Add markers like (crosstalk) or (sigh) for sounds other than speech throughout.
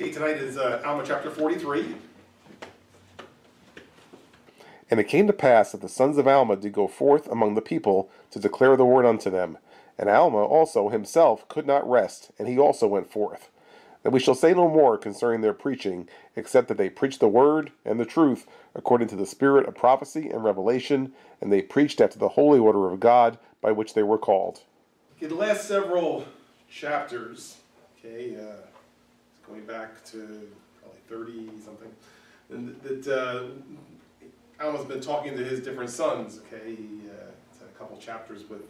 Okay, tonight is uh, Alma chapter 43. And it came to pass that the sons of Alma did go forth among the people to declare the word unto them. And Alma also himself could not rest, and he also went forth. And we shall say no more concerning their preaching, except that they preached the word and the truth according to the spirit of prophecy and revelation, and they preached after the holy order of God by which they were called. Okay, the last several chapters, okay, uh, going back to probably 30 something, and that uh, Alma's been talking to his different sons, okay, he uh, had a couple chapters with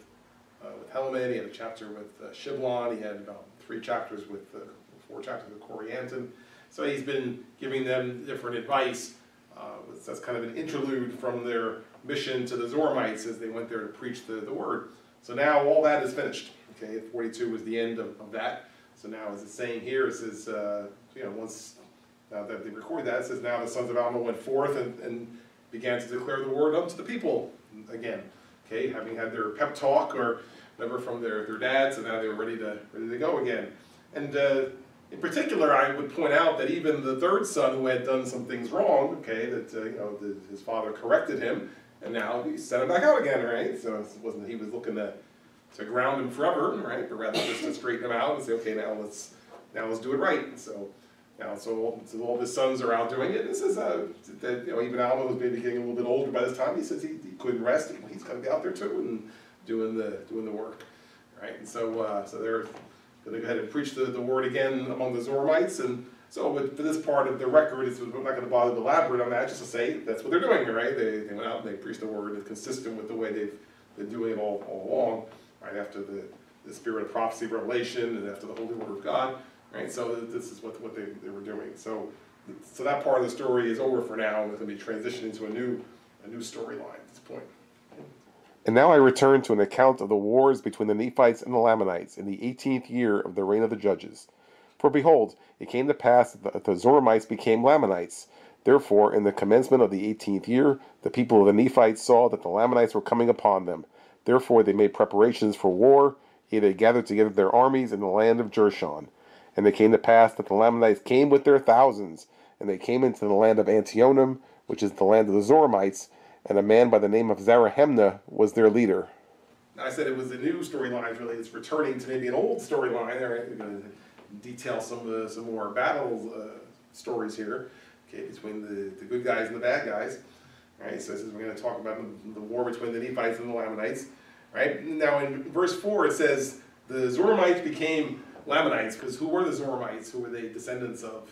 uh, with Helaman, he had a chapter with uh, Shiblon, he had about three chapters with, uh, four chapters with Corianton, so he's been giving them different advice, uh, that's kind of an interlude from their mission to the Zoramites as they went there to preach the, the word. So now all that is finished. Okay, 42 was the end of, of that. So now, as it's saying here, it says, uh, you know, once now that they recorded that, it says, now the sons of Alma went forth and, and began to declare the word unto the people again. Okay, having had their pep talk or whatever from their, their dads, and now they were ready to ready to go again. And uh, in particular, I would point out that even the third son who had done some things wrong, okay, that uh, you know the, his father corrected him, and now he sent him back out again, right? So it wasn't he was looking to to ground him forever, right? But rather just to straighten him out and say, okay, now let's now let's do it right. And So now, so, so all his sons are out doing it. This is uh, that you know even Alma was maybe getting a little bit older by this time. He says he, he couldn't rest. He, he's going to be out there too and doing the doing the work, right? And so uh, so they're going to go ahead and preach the, the word again among the Zoramites and. So for this part of the record, it's, we're not going to bother to elaborate on that, just to say that's what they're doing right? They, they went out and they preached the word. It's consistent with the way they've been doing it all, all along right after the, the spirit of prophecy, revelation, and after the holy order of God, right? So this is what, what they, they were doing. So, so that part of the story is over for now, and it's going to be transitioning to a new, a new storyline at this point. And now I return to an account of the wars between the Nephites and the Lamanites in the eighteenth year of the reign of the judges. For behold, it came to pass that the Zoramites became Lamanites. Therefore, in the commencement of the eighteenth year, the people of the Nephites saw that the Lamanites were coming upon them. Therefore they made preparations for war, yea, they gathered together their armies in the land of Jershon. And it came to pass that the Lamanites came with their thousands, and they came into the land of Antionum, which is the land of the Zoramites, and a man by the name of Zerahemnah was their leader. I said it was a new storyline, really. It's returning to maybe an old storyline. We're going to detail some the, some more battle uh, stories here, okay, between the, the good guys and the bad guys. Right, so this is, we're going to talk about the, the war between the Nephites and the Lamanites. Right, now in verse 4 it says, the Zoramites became Lamanites, because who were the Zoramites? Who were they descendants of?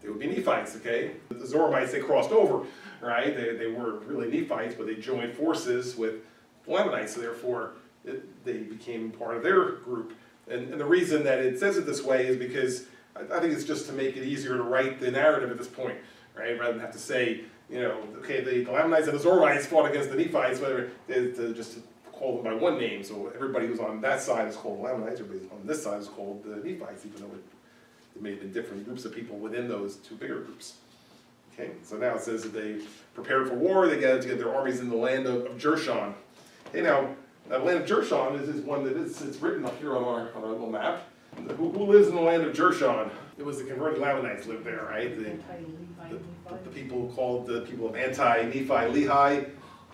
They would be Nephites, okay? The Zoramites, they crossed over, right? They, they weren't really Nephites, but they joined forces with the Lamanites, so therefore it, they became part of their group. And, and the reason that it says it this way is because I, I think it's just to make it easier to write the narrative at this point, right? Rather than have to say, you know, okay, the, Lamanites and the Zoramites fought against the Nephites, whatever, they, to just call them by one name. So everybody who's on that side is called Lamanites, everybody on this side is called the Nephites, even though it, may have been different groups of people within those two bigger groups. Okay, so now it says that they prepared for war, they gathered together their armies in the land of, of Jershon. Okay, now, the land of Jershon is, is one that is it's written up here on our, on our little map. Who, who lives in the land of Jershon? It was the converted Lamanites lived there, right? The, the, the people called the people of anti-Nephi Lehi,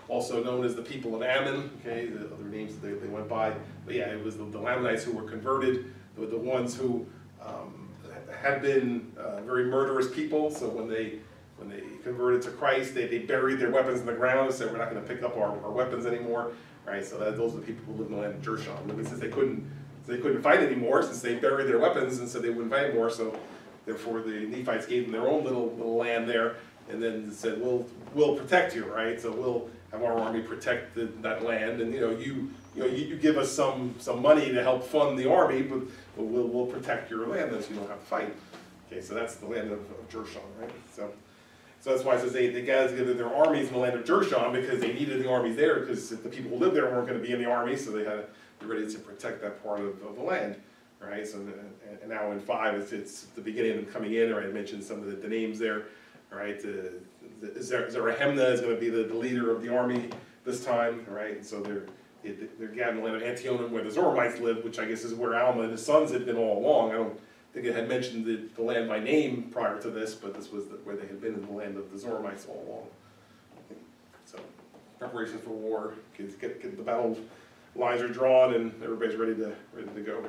also known as the people of Ammon, okay, the other names that they, they went by. But yeah, it was the, the Lamanites who were converted, the, the ones who um, had been uh, very murderous people, so when they when they converted to Christ, they, they buried their weapons in the ground and said, we're not going to pick up our, our weapons anymore, right? So that, those are the people who lived in the land of Jershon. And since they couldn't, they couldn't fight anymore, since they buried their weapons and said they wouldn't fight anymore, so Therefore, the Nephites gave them their own little, little land there, and then said, "We'll we'll protect you, right? So we'll have our army protect the, that land, and you know you you know you, you, give us some some money to help fund the army, but, but we'll we'll protect your land so you don't have to fight." Okay, so that's the land of, of Jershon, right? So. So that's why it says they, they gathered together their armies in the land of Jershon because they needed the armies there because the people who lived there weren't going to be in the army, so they had to be ready to protect that part of, of the land right? So and now in five, it's, it's the beginning of them coming in, or I mentioned some of the, the names there, right? The, the, is going to be the, the leader of the army this time, right? And so they're they're gathering the land of Antionum where the Zoramites lived, which I guess is where Alma and his sons had been all along. I don't think it had mentioned the, the land by name prior to this, but this was the- where they had been in the land of the Zoramites all along. So, preparations for war, get, get, get the battle lines are drawn and everybody's ready to, ready to go.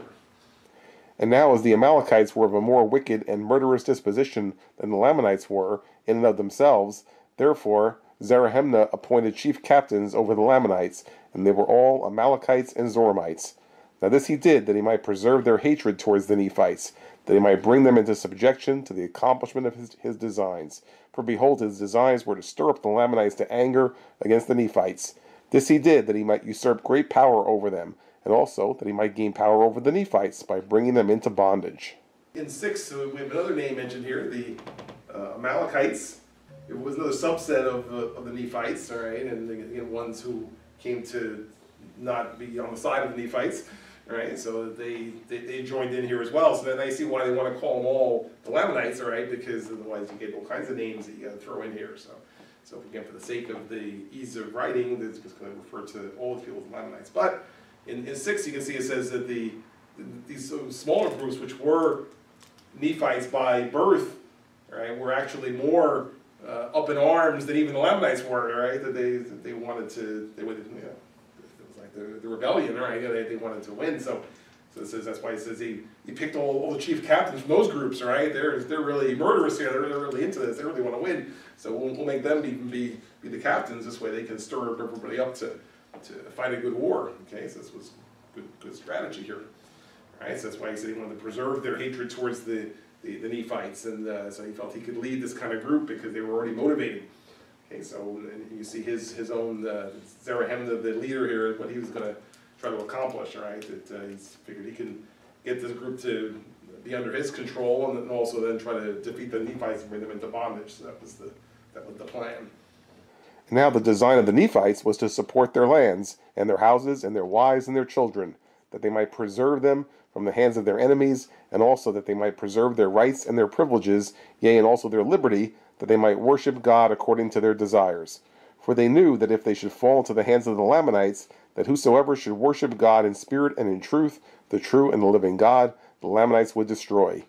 And now, as the Amalekites were of a more wicked and murderous disposition than the Lamanites were in and of themselves, therefore Zerahemnah appointed chief captains over the Lamanites, and they were all Amalekites and Zoramites. Now this he did that he might preserve their hatred towards the Nephites, that he might bring them into subjection to the accomplishment of his, his designs. For behold, his designs were to stir up the Lamanites to anger against the Nephites. This he did that he might usurp great power over them, and also that he might gain power over the Nephites by bringing them into bondage. In six, so we have another name mentioned here, the uh, Amalekites. It was another subset of, uh, of the Nephites, all right, and again, ones who came to not be on the side of the Nephites, right, so they, they, they joined in here as well. So then I see why they want to call them all the Lamanites, all right, because otherwise you get all kinds of names that you got to throw in here. So, so again, for the sake of the ease of writing, this just going to refer to all the people as Lamanites. But in, in six, you can see it says that the these smaller groups, which were Nephites by birth, right, were actually more uh, up in arms than even the Lamanites were, right? That they that they wanted to, they would, you know, the, the rebellion, right? They, they wanted to win. So, so says that's why he says he, he picked all, all the chief captains from those groups, right? They're they're really murderous here. They're, they're really into this. They really want to win. So we'll, we'll make them be, be be the captains. This way they can stir everybody up to to fight a good war. Okay, so this was good good strategy here. Right, so that's why he said he wanted to preserve their hatred towards the, the, the Nephites, and uh, so he felt he could lead this kind of group because they were already motivated. Okay, so you see his his own uh, Zerahemnah, the leader here, what he was going to try to accomplish. Right, that uh, he's figured he can get this group to be under his control, and also then try to defeat the Nephites and bring them into bondage. So that was the that was the plan. Now the design of the Nephites was to support their lands, and their houses, and their wives, and their children, that they might preserve them from the hands of their enemies, and also that they might preserve their rights and their privileges, yea, and also their liberty, that they might worship God according to their desires. For they knew that if they should fall into the hands of the Lamanites, that whosoever should worship God in spirit and in truth, the true and the living God, the Lamanites would destroy.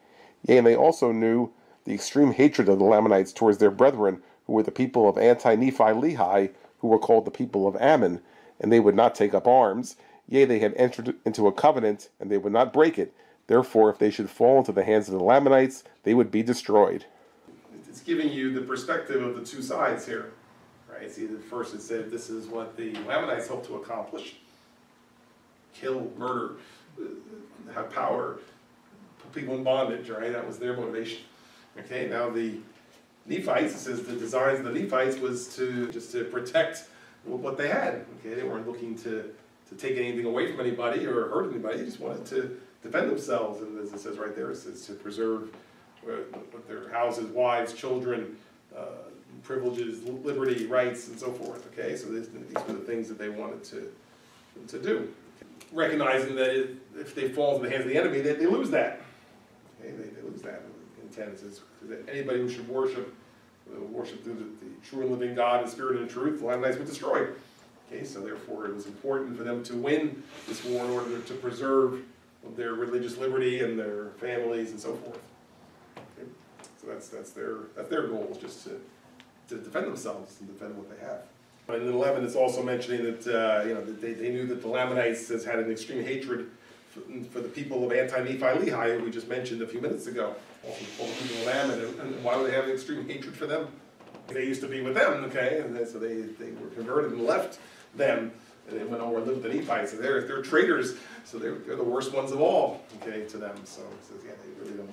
Yea, and they also knew the extreme hatred of the Lamanites towards their brethren, who were the people of anti Nephi Lehi, who were called the people of Ammon, and they would not take up arms. Yea, they had entered into a covenant, and they would not break it. Therefore, if they should fall into the hands of the Lamanites, they would be destroyed. It's giving you the perspective of the two sides here. Right? See, the first it said this is what the Lamanites hope to accomplish kill, murder, have power, put people in bondage, right? That was their motivation. Okay, now the Nephites, it says the designs of the Nephites was to just to protect what they had. Okay, they weren't looking to, to take anything away from anybody or hurt anybody, they just wanted to defend themselves. And as it says right there, it says to preserve uh, their houses, wives, children, uh, privileges, liberty, rights, and so forth. Okay, so these, were the things that they wanted to, to do recognizing that if they fall into the hands of the enemy, they, they lose that. Okay, they, they lose that intent. That anybody who should worship, uh, worship the, the, true and living God in spirit and truth, the Lamanites would destroy. Okay, so therefore it was important for them to win this war in order to preserve their religious liberty and their families and so forth. So that's that's their that's their goal is just to to defend themselves and defend what they have. In 11, it's also mentioning that, uh, you know, that they, they knew that the Lamanites has had an extreme hatred for, for the people of anti-Nephi Lehi, who we just mentioned a few minutes ago. Also the people of Ammon, and, and why would they have an extreme hatred for them? They used to be with them, okay, and then, so they, they were converted and left them, and they went over and lived with the Nephites. So they're, they're traitors, so they're, they're the worst ones of all, okay, to them. So it says, yeah, they really don't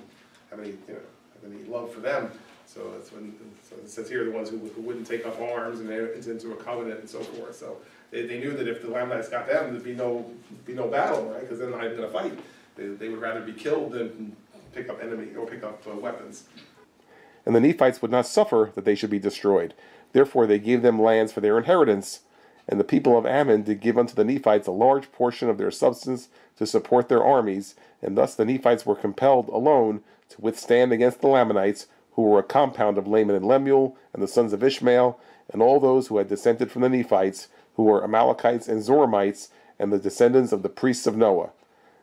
have any, you know, have any love for them. So that's when, so it says here, the ones who, who wouldn't take up arms and enter into a covenant and so forth. So they, they knew that if the Lamanites got them, there'd be no, be no battle, right? Because they're not even gonna fight. They, they would rather be killed than pick up enemy, or pick up uh, weapons. And the Nephites would not suffer that they should be destroyed. Therefore they gave them lands for their inheritance. And the people of Ammon did give unto the Nephites a large portion of their substance to support their armies, and thus the Nephites were compelled alone to withstand against the Lamanites, who were a compound of Laman and Lemuel, and the sons of Ishmael, and all those who had descended from the Nephites, who were Amalekites and Zoramites, and the descendants of the priests of Noah.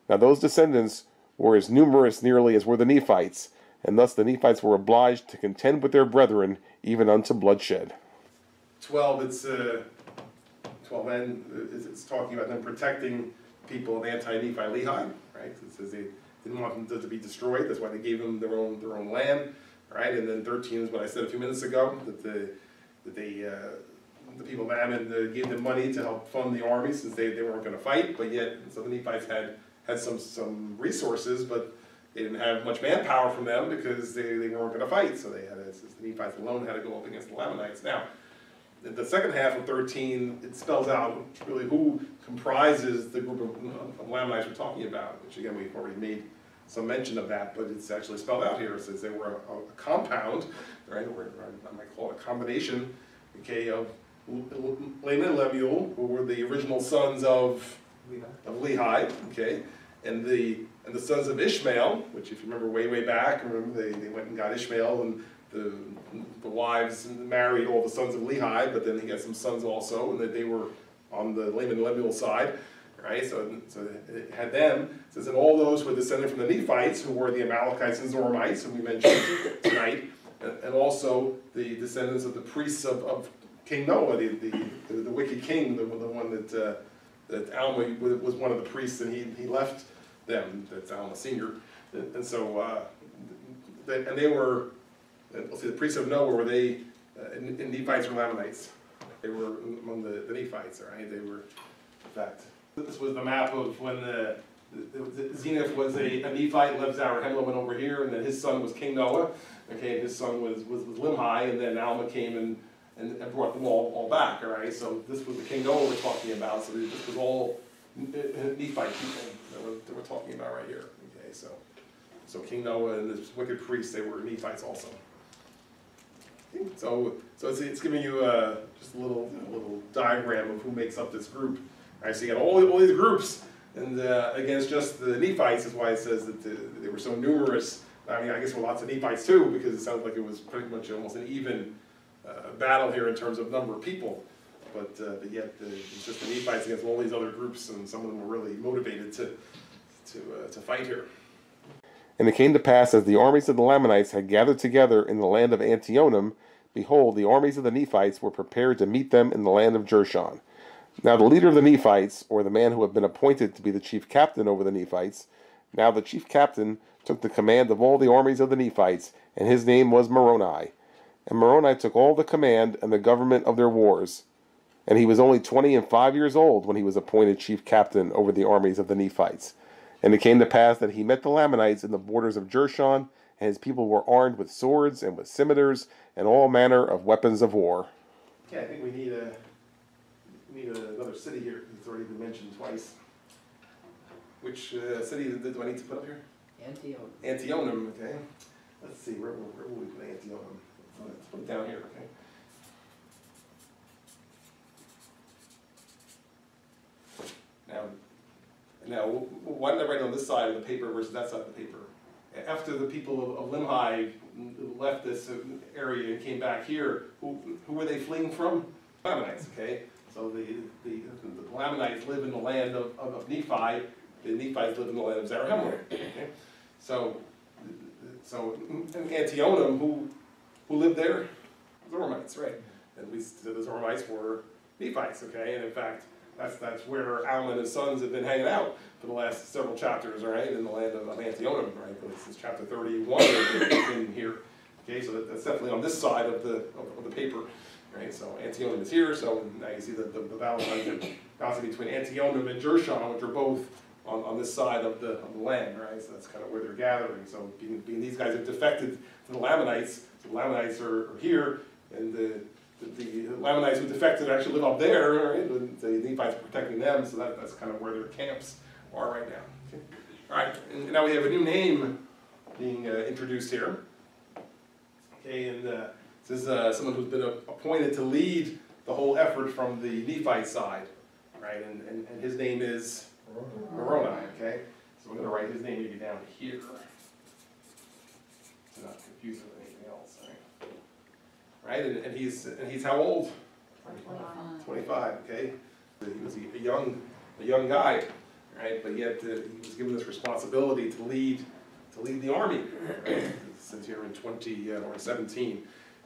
Now those descendants were as numerous nearly as were the Nephites, and thus the Nephites were obliged to contend with their brethren even unto bloodshed. Twelve, it's, uh, twelve N, it's, it's talking about them protecting people of anti-Nephi Lehi, right? It says they didn't want them to, to be destroyed, that's why they gave them their own, their own land, right? And then thirteen is what I said a few minutes ago, that the, that they, uh, the people of Ammon uh, gave them money to help fund the army since they, they weren't gonna fight, but yet, so the Nephites had, had some, some resources, but they didn't have much manpower from them because they, they weren't gonna fight, so they had, to- since the Nephites alone had to go up against the Lamanites. Now, the, second half of thirteen, it spells out really who comprises the group of, of Lamanites we're talking about, which again, we've already made some mention of that, but it's actually spelled out here, it says they were a, a compound, right, or I might call it a combination, okay, of Laman and Lemuel, who were the original sons of, of Lehi, okay, and the, and the sons of Ishmael, which if you remember way, way back, remember they, they went and got Ishmael, and the, the wives married all the sons of Lehi, but then he had some sons also, and that they were on the Laman and Lemuel side, right, so, so it had them, it says, and all those who were descended from the Nephites, who were the Amalekites and Zoramites, who we mentioned tonight, and, and also the descendants of the priests of, of King Noah, the, the, the, the wicked king, the, the one that, uh, that Alma was one of the priests, and he, he left them, that's Alma Senior, and, so, uh, they- and they were, let's see, the priests of Noah, were they, uh, Nephites or Lamanites? They were among the, the Nephites, right, they were, in fact, this was the map of when the, the- the Zeniff was a a Nephite, Lev Zarahemla went over here, and then his son was King Noah, okay, and his son was, was was Limhi, and then Alma came and, and and brought them all, all back, all right, so this was the King Noah we're talking about, so this was all Nephite people that we're, that we're talking about right here, okay, so. So King Noah and this wicked priest, they were Nephites also. So, so it's, it's giving you, a, just a little, a little diagram of who makes up this group. Right, so you got all, all these groups, and, uh, against just the Nephites is why it says that the, they were so numerous. I mean, I guess were lots of Nephites too, because it sounds like it was pretty much almost an even, uh, battle here in terms of number of people. But, uh, but yet, uh, it's just the Nephites against all these other groups, and some of them were really motivated to, to, uh, to fight here. And it came to pass as the armies of the Lamanites had gathered together in the land of Antionum, behold, the armies of the Nephites were prepared to meet them in the land of Jershon. Now the leader of the Nephites, or the man who had been appointed to be the chief captain over the Nephites, now the chief captain took the command of all the armies of the Nephites, and his name was Moroni. And Moroni took all the command and the government of their wars. And he was only twenty and five years old when he was appointed chief captain over the armies of the Nephites. And it came to pass that he met the Lamanites in the borders of Jershon, and his people were armed with swords and with scimitars and all manner of weapons of war. Okay, I think we need a, need another city here, it's already been mentioned twice. Which, uh, city do I need to put up here? Antioch. Antionum, okay, let's see, where, where will we put Antionum? Let's put it down here, okay? Now, now, why did I write on this side of the paper versus that side of the paper? After the people of, of Limhi left this area and came back here, who, who were they fleeing from? Lamanites, okay? So the, the, the Lamanites live in the land of, of of Nephi, the Nephites live in the land of Zarahemla, okay? So, so in Antionum, who, who lived there? Zoramites, right? At least the Zoramites were Nephites, okay? And in fact, that's, that's where Alma and his sons have been hanging out for the last several chapters, right? In the land of Antionum, right? But Since chapter thirty-one, they've been here. Okay, so that- that's definitely on this side of the, of of the paper, right? So Antionum is here, so now you see the, the the battle lines bouncing between Antionum and Jershon, which are both on, on this side of the, of the land, right? So that's kind of where they're gathering. So being, being these guys have defected to the Lamanites, the Lamanites are, are here, and the, the, the Lamanites who defected actually live up there, right? The Nephites are protecting them, so that, that's kind of where their camps are right now. Okay. All right, and now we have a new name being uh, introduced here. Okay, and uh, this is uh, someone who's been appointed to lead the whole effort from the Nephite side, right? And, and, and his name is Moroni, okay? So we're gonna write his name maybe down here. To not confuse it with anything else, right? Right, and, and he's, and he's how old? Twenty-five, 25, okay? He was a young, a young guy, right? But yet uh, he was given this responsibility to lead, to lead the army. Right? Says here in twenty, uh, or seventeen,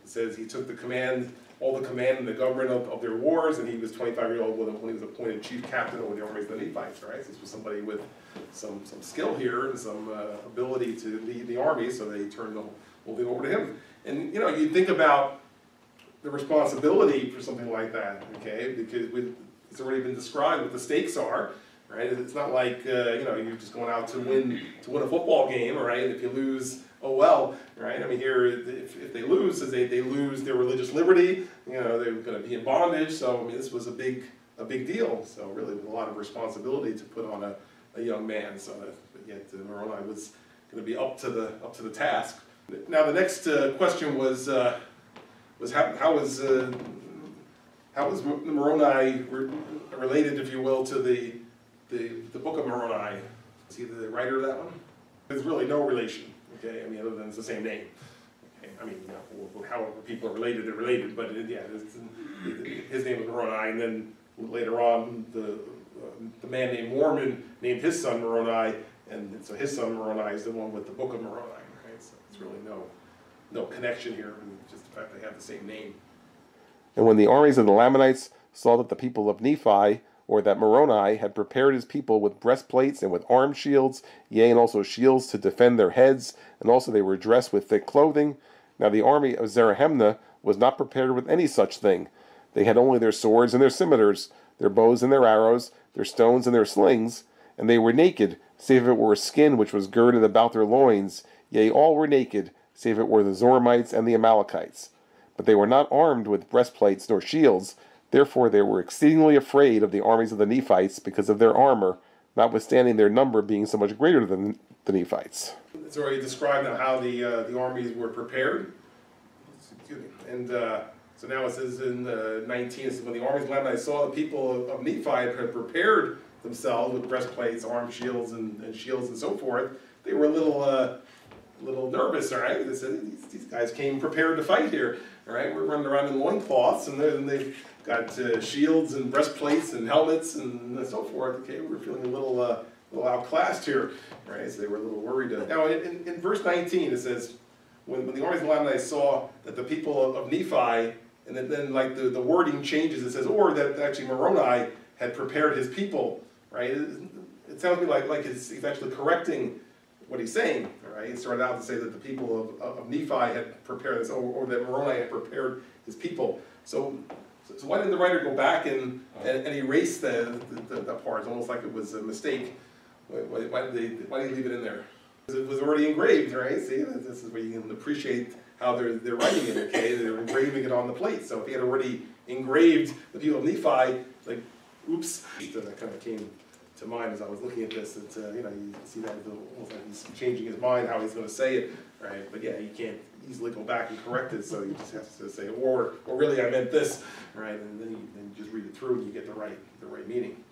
it says he took the command, all the command and the government of, of their wars, and he was twenty-five years old when, he was appointed chief captain over the armies of the Nephites, right? This was somebody with some, some skill here and some uh, ability to lead the army, so they turned the whole thing over to him. And, you know, you think about the responsibility for something like that, okay? Because with, it's already been described what the stakes are, right? It's not like, uh, you know, you're just going out to win, to win a football game, right? If you lose, oh well, right? I mean, here, if, if they lose, they, they lose their religious liberty, you know, they're gonna be in bondage, so, I mean, this was a big, a big deal. So really, a lot of responsibility to put on a, a young man, so but yet uh, Moroni was gonna be up to the, up to the task. Now, the next uh, question was, uh, was how, how was, uh, how was Moroni re- related, if you will, to the, the, the book of Moroni? Is he the writer of that one? There's really no relation, okay, I mean, other than it's the same name. Okay, I mean, you know, however people are related, they're related, but it- yeah, it's, his name was Moroni, and then later on, the, uh, the man named Mormon named his son Moroni, and so his son Moroni is the one with the book of Moroni, right? So it's really no, no connection here, just the fact they have the same name. And when the armies of the Lamanites saw that the people of Nephi, or that Moroni, had prepared his people with breastplates and with arm shields, yea, and also shields to defend their heads, and also they were dressed with thick clothing. Now the army of Zerahemnah was not prepared with any such thing. They had only their swords and their scimitars, their bows and their arrows, their stones and their slings, and they were naked, save it were a skin which was girded about their loins. Yea, all were naked, save it were the Zoramites and the Amalekites. But they were not armed with breastplates nor shields, therefore they were exceedingly afraid of the armies of the Nephites because of their armor, notwithstanding their number being so much greater than the Nephites. It's already described how the, uh, the armies were prepared. And, uh, so now it says in, it says, when the armies of Lamanites saw the people of- of Nephi had prepared themselves with breastplates, arm shields, and, and shields and so forth, they were a little, uh, little nervous, all right? They said, these, these guys came prepared to fight here, all right? We're running around in loincloths, and then they've got uh, shields and breastplates and helmets and so forth. Okay, we're feeling a little, uh, little outclassed here, right? So they were a little worried. Now, in, in, verse 19, it says, when, when the armies of Lamanites saw that the people of, of Nephi, and then, then like the, the wording changes, it says, or that actually Moroni had prepared his people, right? It, it sounds to me like, like he's, actually correcting what he's saying, right? He started out to say that the people of, of Nephi had prepared this, or, or that Moroni had prepared his people. So, so why didn't the writer go back and, and, and erase the, the, the, the part? It's almost like it was a mistake. Why, why, did they, why did he leave it in there? 'Cause It was already engraved, right? See, this is where you can appreciate how they're, they're writing it, okay? They're engraving it on the plate. So if he had already engraved the people of Nephi, like, oops, so that kind of came to mind as I was looking at this. That uh, you know, you see that almost like he's changing his mind how he's going to say it, right? But yeah, you can't easily go back and correct it, so you just have to say, or, or really, I meant this, right? And then you, then you just read it through and you get the right, the right meaning.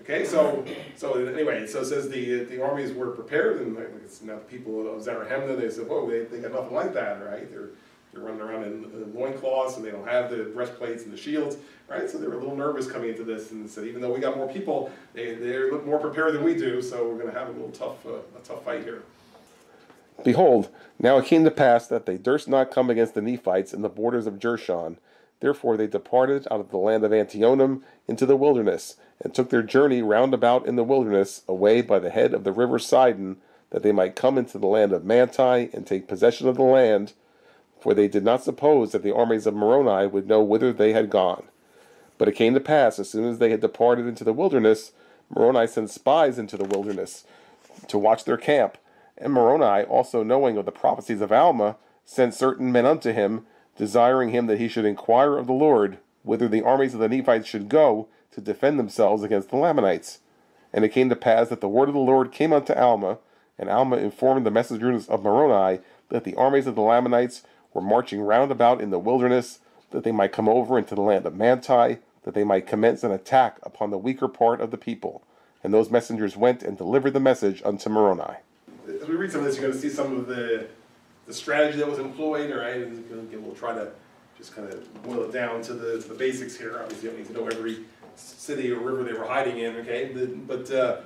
Okay, so, so anyway, so it says the, the armies were prepared, and it's now the people of Zarahemla they said, whoa, they, they got nothing like that, right? They're, they're running around in, in loincloths, and they don't have the breastplates and the shields, right? So they were a little nervous coming into this, and said, even though we got more people, they, they look more prepared than we do, so we're gonna have a little tough, uh, a tough fight here. Behold, now it came to pass that they durst not come against the Nephites in the borders of Jershon. Therefore they departed out of the land of Antionum into the wilderness, and took their journey round about in the wilderness, away by the head of the river Sidon, that they might come into the land of Manti, and take possession of the land, for they did not suppose that the armies of Moroni would know whither they had gone. But it came to pass, as soon as they had departed into the wilderness, Moroni sent spies into the wilderness to watch their camp. And Moroni, also knowing of the prophecies of Alma, sent certain men unto him, desiring him that he should inquire of the Lord whither the armies of the Nephites should go to defend themselves against the Lamanites. And it came to pass that the word of the Lord came unto Alma, and Alma informed the messengers of Moroni that the armies of the Lamanites were marching round about in the wilderness, that they might come over into the land of Manti, that they might commence an attack upon the weaker part of the people. And those messengers went and delivered the message unto Moroni. As we read some of this, you're gonna see some of the, the strategy that was employed, all right? And we'll try to just kind of boil it down to the, to the basics here. Obviously, you don't need to know every city or river they were hiding in, okay? The- But, uh,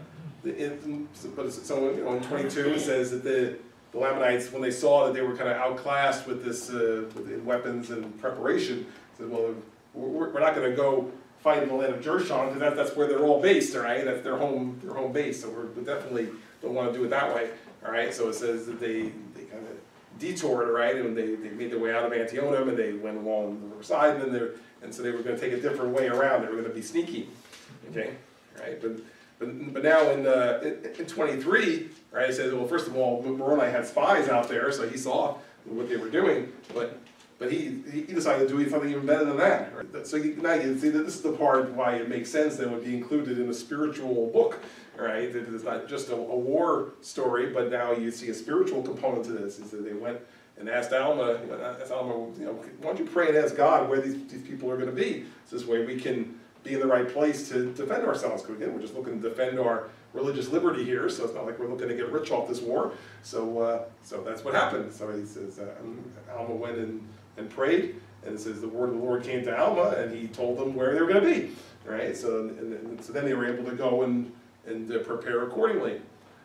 the, but so you know, in 22 it says that the, the Lamanites, when they saw that they were kind of outclassed with this uh, with weapons and preparation, said, well, we're, we're not going to go fight in the land of Jershon because that, that's where they're all based, all right? That's their home their home base. So we're, we definitely don't want to do it that way, all right? So it says that they they kind of detoured, right, and they, they made their way out of Antionum and they went along the riverside and then they and so they were going to take a different way around. They were going to be sneaky, okay, all right? But but, but now in, uh, in, in 23, right, it says, well, first of all, Moroni had spies out there, so he saw what they were doing, but but he, he decided to do something even better than that. Right? So now you see that this is the part why it makes sense that it would be included in a spiritual book, right? That it's not just a, a, war story, but now you see a spiritual component to this. Is that they went and asked Alma, asked Alma, you know, why don't you pray and ask God where these, these people are going to be? So this way we can be in the right place to defend ourselves. Because again, we're just looking to defend our religious liberty here, so it's not like we're looking to get rich off this war. So, uh, so that's what happened. So he says, uh, Alma went and, and prayed, and it says the word of the Lord came to Alma, and he told them where they were going to be. Right. So, and, and, so then they were able to go and and uh, prepare accordingly.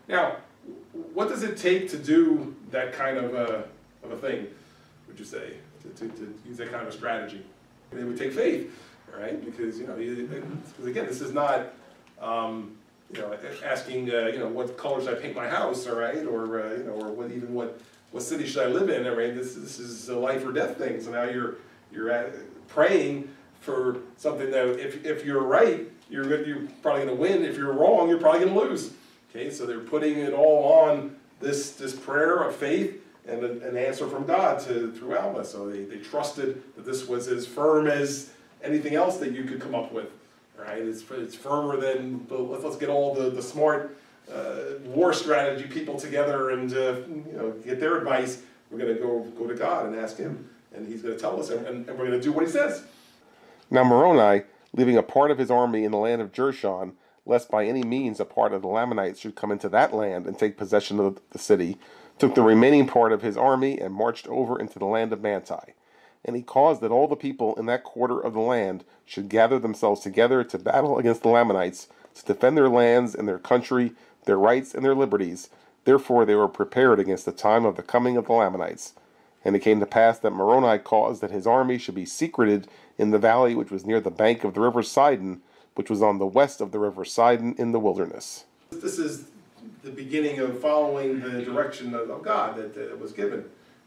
Now, what does it take to do that kind of a, of a thing? Would you say to, to, to use that kind of a strategy? It would take faith right? Because, you know, because again, this is not, um, you know, asking, uh, you know, what color should I paint my house, all right? Or, uh, you know, or what, even what, what city should I live in, all right? This, this is a life or death thing. So now you're, you're at, praying for something that if, if you're right, you're, good, you're probably going to win. If you're wrong, you're probably going to lose. Okay, so they're putting it all on this, this prayer of faith and an answer from God to, through Alma. So they, they trusted that this was as firm as anything else that you could come up with, right? It's, it's firmer than, let's, let's get all the, the smart uh, war strategy people together and, uh, you know, get their advice. We're going to go, go to God and ask Him, and He's going to tell us, and, and we're going to do what He says. Now Moroni, leaving a part of his army in the land of Jershon, lest by any means a part of the Lamanites should come into that land and take possession of the city, took the remaining part of his army and marched over into the land of Manti and he caused that all the people in that quarter of the land should gather themselves together to battle against the Lamanites, to defend their lands and their country, their rights and their liberties. Therefore they were prepared against the time of the coming of the Lamanites. And it came to pass that Moroni caused that his army should be secreted in the valley which was near the bank of the river Sidon, which was on the west of the river Sidon in the wilderness. This is the beginning of following the direction of God that, was given,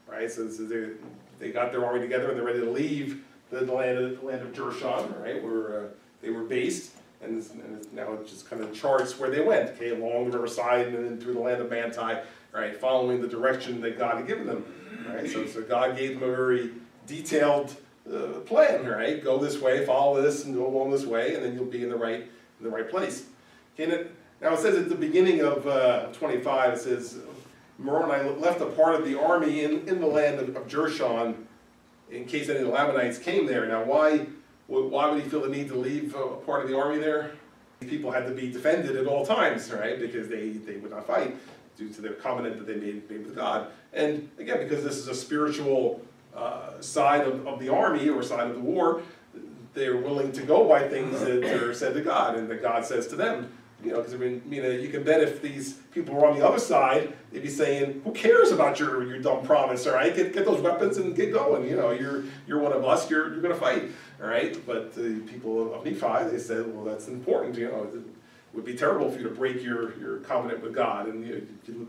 right? So, so they got their army together and they're ready to leave the, the land of the land of Jershon, right, where uh, they were based, and, and now it just kind of charts where they went, okay, along the riverside and then through the land of Manti, right, following the direction that God had given them, right. So, so God gave them a very detailed uh, plan, right. Go this way, follow this, and go along this way, and then you'll be in the right in the right place. Okay, it, now it says at the beginning of uh, 25, it says Moroni I left a part of the army in, in the land of, of Jershon in case any of the Lamanites came there. Now, why, why would he feel the need to leave a part of the army there? People had to be defended at all times, right? Because they, they would not fight due to their covenant that they made, made with God. And again, because this is a spiritual uh, side of, of the army or side of the war, they're willing to go by things that are said to God and that God says to them. You know, because I mean, you know, you can bet if these people were on the other side, they'd be saying, "Who cares about your your dumb promise? All right, get get those weapons and get going. You know, you're you're one of us. You're you're going to fight. All right." But the people of Nephi, they said, "Well, that's important. You know, it would be terrible for you to break your your covenant with God and you, you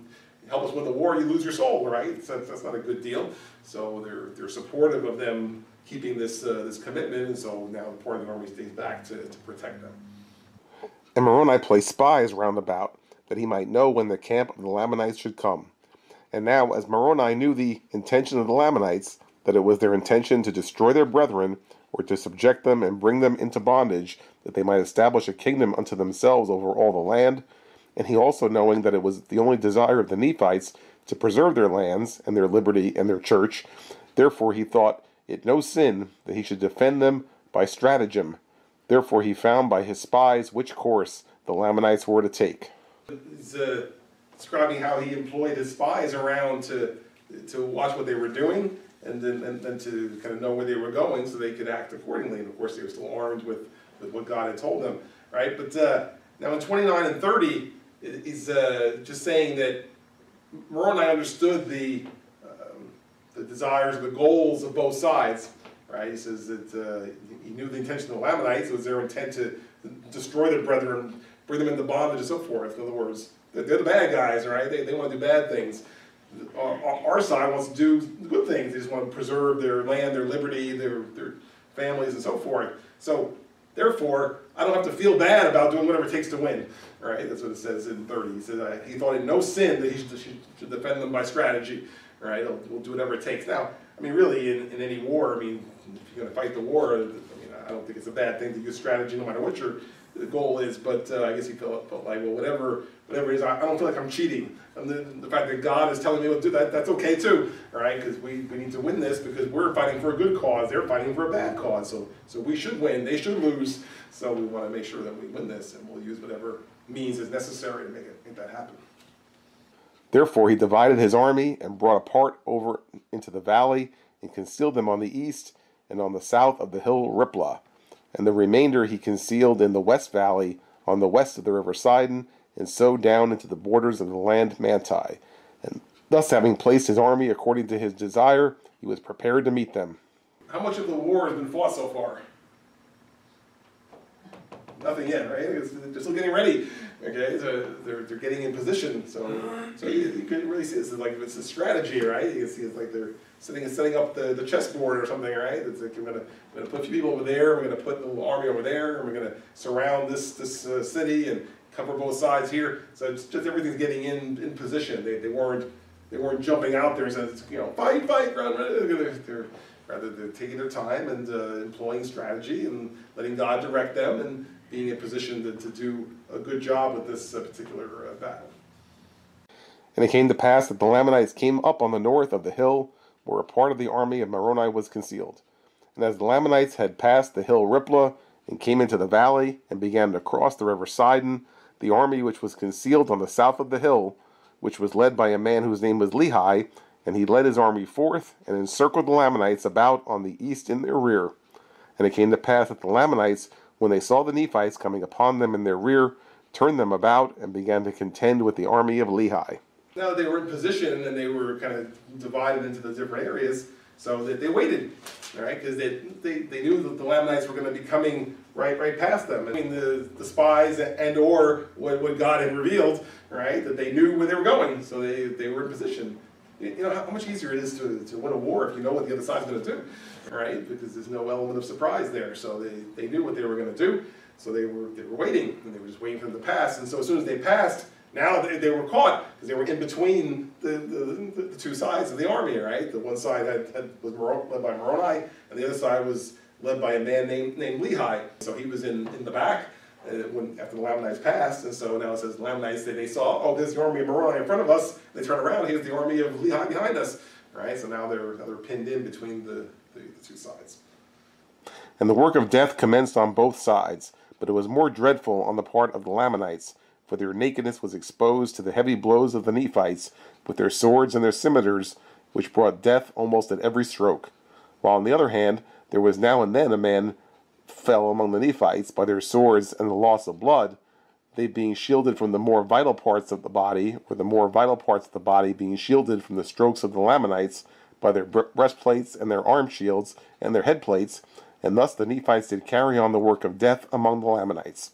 help us win the war. You lose your soul, right? So that's not a good deal." So they're they're supportive of them keeping this uh, this commitment, and so now the part of the army stays back to to protect them. And Moroni placed spies round about, that he might know when the camp of the Lamanites should come. And now, as Moroni knew the intention of the Lamanites, that it was their intention to destroy their brethren, or to subject them and bring them into bondage, that they might establish a kingdom unto themselves over all the land, and he also knowing that it was the only desire of the Nephites to preserve their lands and their liberty and their church, therefore he thought it no sin that he should defend them by stratagem, Therefore he found by his spies which course the Lamanites were to take. He's uh, describing how he employed his spies around to, to watch what they were doing and then and, and to kind of know where they were going so they could act accordingly. And of course, they were still armed with, with what God had told them, right? But uh, now in 29 and 30, he's uh, just saying that Moroni understood the, um, the desires, the goals of both sides, right? He says that uh, he knew the intention of the Lamanites, it was their intent to destroy their brethren, bring them into bondage and so forth. In other words, they're, the bad guys, right? They, they want to do bad things. Our, our- side wants to do good things. They just want to preserve their land, their liberty, their, their families, and so forth. So, therefore, I don't have to feel bad about doing whatever it takes to win. Right? That's what it says in 30. He uh, he thought it no sin that he should defend them by strategy. Right? We'll do whatever it takes. Now, I mean, really, in, in any war, I mean, if you're going to fight the war, I don't think it's a bad thing to use strategy, no matter what your goal is. But uh, I guess he felt, felt like, well, whatever, whatever it is, I, I don't feel like I'm cheating. And the, the fact that God is telling me what to do, that, that's okay too. All right? Because we, we need to win this because we're fighting for a good cause. They're fighting for a bad cause. So, so we should win. They should lose. So we want to make sure that we win this, and we'll use whatever means is necessary to make it make that happen. Therefore, he divided his army and brought a part over into the valley and concealed them on the east and on the south of the hill Riplah. And the remainder he concealed in the west valley on the west of the river Sidon, and so down into the borders of the land Manti. And thus, having placed his army according to his desire, he was prepared to meet them. How much of the war has been fought so far? Nothing yet, right? It's, they're still getting ready. Okay, so they're, they're getting in position. So, so you, you can really see this is like it's a strategy, right? You can see it's like they're sitting setting up the, the chessboard or something, right? It's like we're gonna we're gonna put a few people over there. We're gonna put the little army over there, and we're gonna surround this this uh, city and cover both sides here. So it's just everything's getting in in position. They, they weren't they weren't jumping out there and saying, you know, fight, fight, run, run. They're, they're, rather they're taking their time and uh, employing strategy and letting God direct them and being in position to, to do a good job with this uh, particular uh, battle. And it came to pass that the Lamanites came up on the north of the hill, where a part of the army of Moroni was concealed. And as the Lamanites had passed the hill Riplah, and came into the valley, and began to cross the river Sidon, the army which was concealed on the south of the hill, which was led by a man whose name was Lehi, and he led his army forth, and encircled the Lamanites about on the east in their rear. And it came to pass that the Lamanites, when they saw the Nephites coming upon them in their rear, turned them about, and began to contend with the army of Lehi. Now they were in position and they were kind of divided into the different areas, so that they waited, right? Because they, they, they knew that the Lamanites were going to be coming right right past them. I mean, the, the spies and or what, what God had revealed, right? That they knew where they were going, so they, they were in position. You you know how much easier it is to, to win a war if you know what the other side's going to do, right? Because there's no element of surprise there. So they, they knew what they were going to do, so they were they were waiting and they were just waiting for them to pass. And so as soon as they passed, now they, they were caught because they were in between the, the, the, two sides of the army, right? The one side had, had was led by Moroni, and the other side was led by a man named named Lehi. So he was in, in the back uh, when after the Lamanites passed, and so now it says Lamanites they, they saw oh there's the army of Moroni in front of us. They turn around, here's the army of Lehi behind us, right? So now they're now they're pinned in between the, the, the two sides. And the work of death commenced on both sides, but it was more dreadful on the part of the Lamanites, for their nakedness was exposed to the heavy blows of the Nephites with their swords and their scimitars, which brought death almost at every stroke. While on the other hand, there was now and then a man fell among the Nephites by their swords and the loss of blood, they being shielded from the more vital parts of the body, or the more vital parts of the body being shielded from the strokes of the Lamanites by their breastplates and their arm shields and their head plates, and thus the Nephites did carry on the work of death among the Lamanites.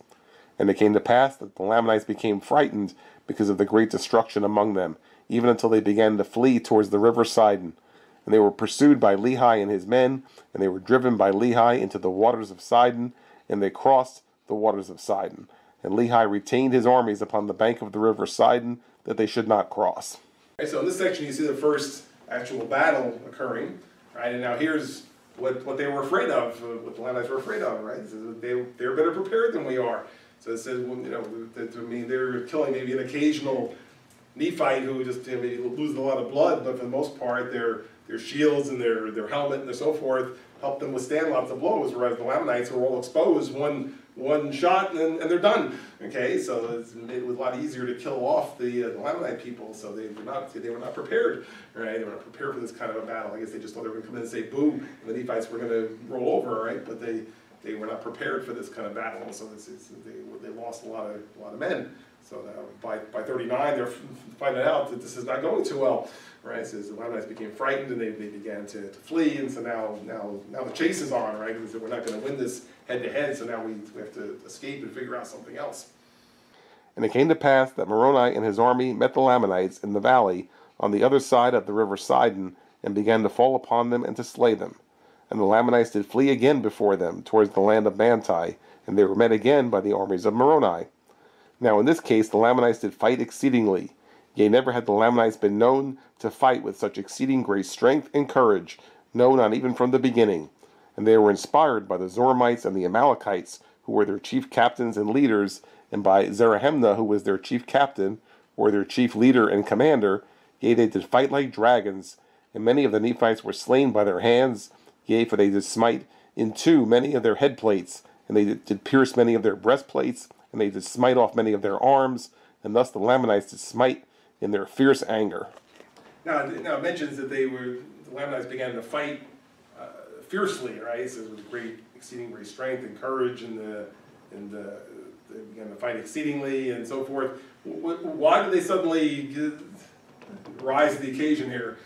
And it came to pass that the Lamanites became frightened because of the great destruction among them, even until they began to flee towards the river Sidon. And they were pursued by Lehi and his men, and they were driven by Lehi into the waters of Sidon, and they crossed the waters of Sidon. And Lehi retained his armies upon the bank of the river Sidon, that they should not cross. So in this section, you see the first actual battle occurring, right? And now here's what, what they were afraid of, uh, what the Lamanites were afraid of, right? They, they're better prepared than we are. So it says, you know, that, I mean, they're killing maybe an occasional Nephite who just you know, maybe losing a lot of blood, but for the most part, their their shields and their their helmet and so forth help them withstand lots of blows. Whereas the Lamanites were all exposed, one one shot and, and they're done. Okay, so it was a lot easier to kill off the, uh, the Lamanite people. So they were not they were not prepared, right? They were not prepared for this kind of a battle. I guess they just thought they were going to come in and say boom, and the Nephites were going to roll over, right? But they they were not prepared for this kind of battle, so this is, they, they lost a lot of a lot of men. So by, by 39, they're (laughs) finding out that this is not going too well, right? So the Lamanites became frightened and they, they began to, to flee. And so now, now, now the chase is on, right? Because we're not going to win this head to head. So now we, we have to escape and figure out something else. And it came to pass that Moroni and his army met the Lamanites in the valley on the other side of the river Sidon, and began to fall upon them and to slay them. And the Lamanites did flee again before them towards the land of Manti, and they were met again by the armies of Moroni. Now in this case the Lamanites did fight exceedingly. Yea, never had the Lamanites been known to fight with such exceeding great strength and courage, no, not even from the beginning. And they were inspired by the Zoramites and the Amalekites, who were their chief captains and leaders, and by Zerahemnah, who was their chief captain, or their chief leader and commander. Yea, they did fight like dragons, and many of the Nephites were slain by their hands. Yea, for they did smite in two many of their head plates, and they did pierce many of their breastplates, and they did smite off many of their arms, and thus the Lamanites did smite in their fierce anger. Now, now it mentions that they were the Lamanites began to fight uh, fiercely, right? So it was great, exceeding great strength and courage, and the and the they began to fight exceedingly and so forth. Why did they suddenly rise to the occasion here?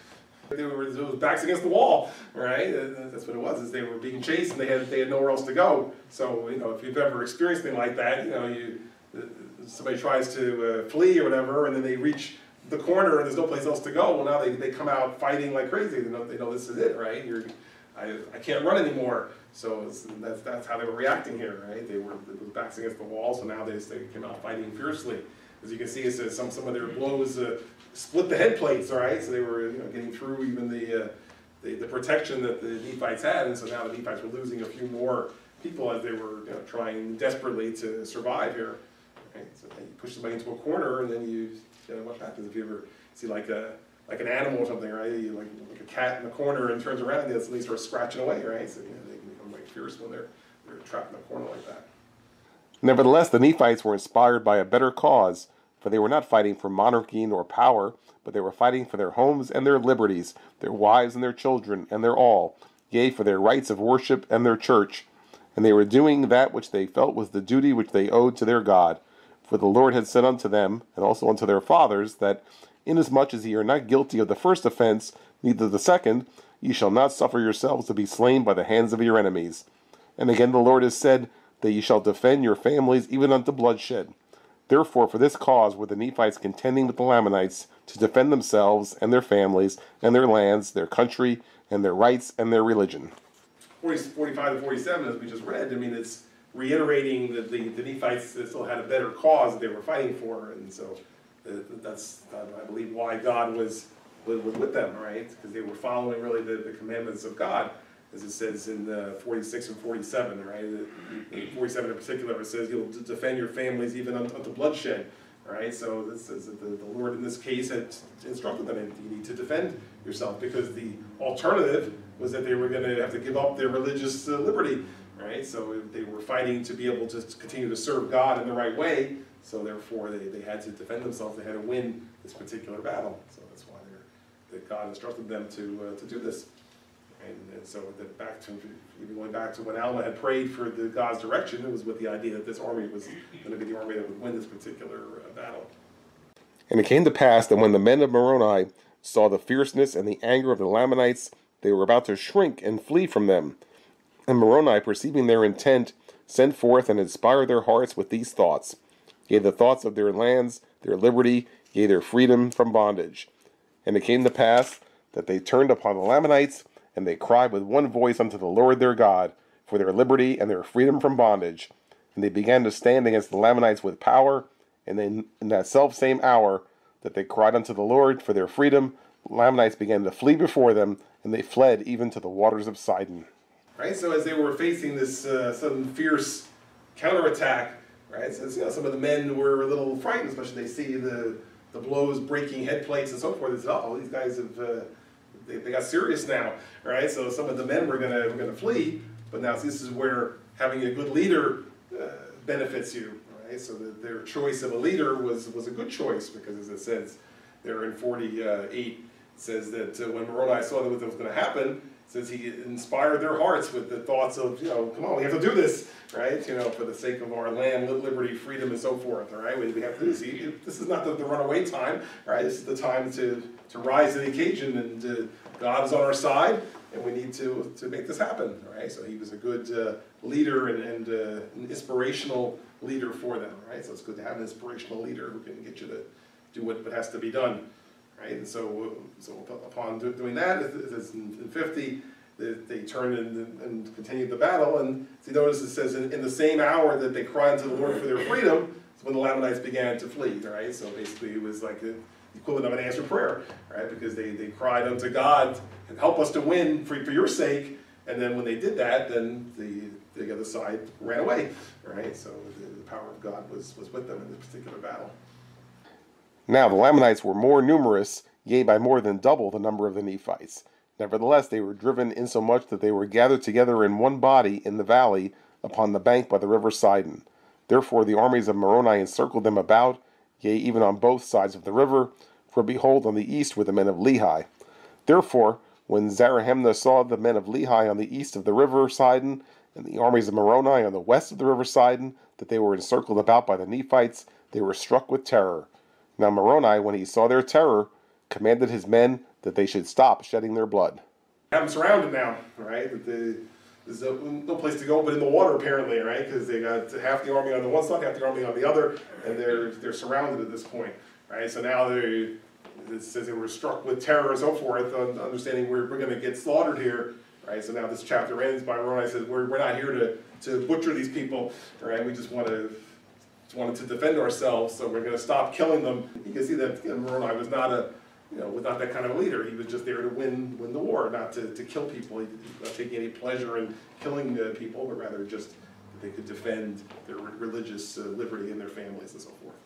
They were it was backs against the wall, right? That's what it was. Is they were being chased and they had they had nowhere else to go. So you know, if you've ever experienced anything like that, you know, you somebody tries to uh, flee or whatever, and then they reach the corner and there's no place else to go. Well, now they, they come out fighting like crazy. They know they know this is it, right? You're I, I can't run anymore. So that's, that's how they were reacting here, right? They were backs against the wall, so now they, they came out fighting fiercely. As you can see, it says some, some of their blows uh, split the head plates, all right? So they were you know, getting through even the, uh, the, the, protection that the Nephites had, and so now the Nephites were losing a few more people as they were you know, trying desperately to survive here. Right? So you push somebody into a corner, and then you, you know, what happens if you ever see like a like an animal or something, right? You like, like a cat in the corner and turns around, and they start scratching away, right? So you know, they can become like fierce when they're they're trapped in a corner like that. Nevertheless, the Nephites were inspired by a better cause, they were not fighting for monarchy nor power, but they were fighting for their homes and their liberties, their wives and their children, and their all, yea, for their rights of worship and their church. And they were doing that which they felt was the duty which they owed to their God. For the Lord had said unto them, and also unto their fathers, that inasmuch as ye are not guilty of the first offense, neither the second, ye shall not suffer yourselves to be slain by the hands of your enemies. And again the Lord has said that ye shall defend your families even unto bloodshed. Therefore, for this cause were the Nephites contending with the Lamanites to defend themselves and their families and their lands, their country, and their rights and their religion. 40, 45 to 47, as we just read, I mean, it's reiterating that the, the Nephites still had a better cause that they were fighting for, and so uh, that's, uh, I believe, why God was, was with them, right? Because they were following really the, the commandments of God, as it says in uh, 46 and 47, right? In 47 in particular, it says, you'll defend your families even unto bloodshed, right? So this is the, the Lord in this case had instructed them, you need to defend yourself, because the alternative was that they were going to have to give up their religious uh, liberty, right? So they were fighting to be able to continue to serve God in the right way, so therefore, they, they had to defend themselves. They had to win this particular battle. So that's why that God instructed them to uh, to do this. And, and so that back to even going back to when Alma had prayed for the God's direction, it was with the idea that this army was going to be the army that would win this particular uh, battle. And it came to pass that when the men of Moroni saw the fierceness and the anger of the Lamanites, they were about to shrink and flee from them. And Moroni, perceiving their intent, sent forth and inspired their hearts with these thoughts yea, the thoughts of their lands, their liberty, yea, their freedom from bondage. And it came to pass that they turned upon the Lamanites, and they cried with one voice unto the Lord their God for their liberty and their freedom from bondage. And they began to stand against the Lamanites with power, and then in that self same hour that they cried unto the Lord for their freedom, the Lamanites began to flee before them, and they fled even to the waters of Sidon. Right, so as they were facing this uh, sudden fierce counterattack, right? So you know, some of the men were a little frightened, especially they see the, the blows breaking head plates and so forth. They said, oh, these guys have, uh, they, they got serious now, right? So some of the men were gonna, were gonna flee, but now this is where having a good leader uh, benefits you, right? So the, their choice of a leader was, was a good choice because as it says there in 48, it says that uh, when Moroni saw that what was gonna happen, says he inspired their hearts with the thoughts of, you know, come on, we have to do this, right? You know, for the sake of our land, liberty, freedom, and so forth, all right? We, we have to do this. This is not the, the runaway time, right? This is the time to, to rise to the occasion and to, God is on our side and we need to, to make this happen, right? So he was a good uh, leader and, and uh, an inspirational leader for them, right? So it's good to have an inspirational leader who can get you to do what, what has to be done, right? And so, uh, so upon do- doing that, in in fifty, they, they turned and, and continued the battle, and you notice it says in, in the same hour that they cried to the Lord for their freedom, is when the Lamanites began to flee, right? So basically, it was like the equivalent of an answered prayer, right? Because they, they cried unto God, help us to win for, for your sake, and then when they did that, then the, the other side ran away, right? So the, the power of God was, was with them in this particular battle. Now the Lamanites were more numerous, yea, by more than double the number of the Nephites. Nevertheless, they were driven insomuch that they were gathered together in one body in the valley upon the bank by the river Sidon. Therefore the armies of Moroni encircled them about, yea, even on both sides of the river. For behold, on the east were the men of Lehi. Therefore, when Zerahemnah saw the men of Lehi on the east of the river Sidon, and the armies of Moroni on the west of the river Sidon, that they were encircled about by the Nephites, they were struck with terror. Now Moroni, when he saw their terror, commanded his men that they should stop shedding their blood. Have them surrounded now, right? There's no place to go but in the water apparently, right? Because they got half the army on the one side, half the army on the other, and they're they're surrounded at this point, right? So now they it says they were struck with terror and so forth, understanding we're, we're going to get slaughtered here, right? So now this chapter ends by Moroni says we're, we're not here to, to butcher these people, right? We just want to wanted to defend ourselves, so we're going to stop killing them. You can see that you know, Moroni was not a you know, was not that kind of leader. He was just there to win win the war, not to, to kill people. He was not taking any pleasure in killing the people, but rather just they could defend their religious uh, liberty and their families and so forth.